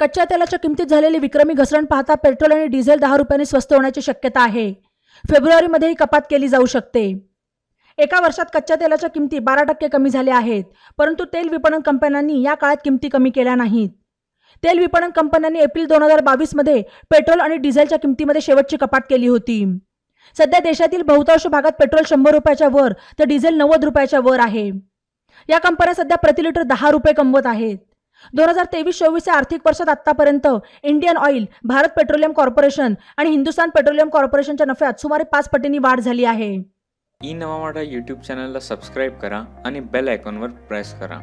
कच्च्या तेलाच्या किमतीत झालेली विक्रमी घसरण पाहता पेट्रोल आणि डिझेल दहा रुपयांनी स्वस्त होण्याची शक्यता आहे. फेब्रुवारीमध्ये ही कपात केली जाऊ शकते. एका वर्षात कच्च्या तेलाच्या किमती बारा टक्के कमी झाल्या आहेत परंतु तेल विपणन कंपन्यांनी या काळात किमती कमी केल्या नाहीत. तेल विपणन कंपन्यांनी एप्रिल दोन हजार बावीसमध्ये पेट्रोल आणि डिझेलच्या किमतीमध्ये शेवटची कपात केली होती. सध्या देशातील बहुतांश भागात पेट्रोल शंभर रुपयाच्या वर तर डिझेल नव्वद रुपयाच्या वर आहे. या कंपन्या सध्या प्रति लिटर दहा रुपये कमवत आहेत. दोन हजार तेवीस चोवीस या आर्थिक वर्षात आतापर्यंत Indian oil Bharat petroleum corporation आणि हिंदुस्थान पेट्रोलियम कॉर्पोरेशनच्या नफ्यात सुमारे पाच पटींनी वाढ झाली आहे. ई नवा वाटा यूट्यूब चॅनलला सबस्क्राईब करा आणि बेल आयकॉनवर प्रेस करा.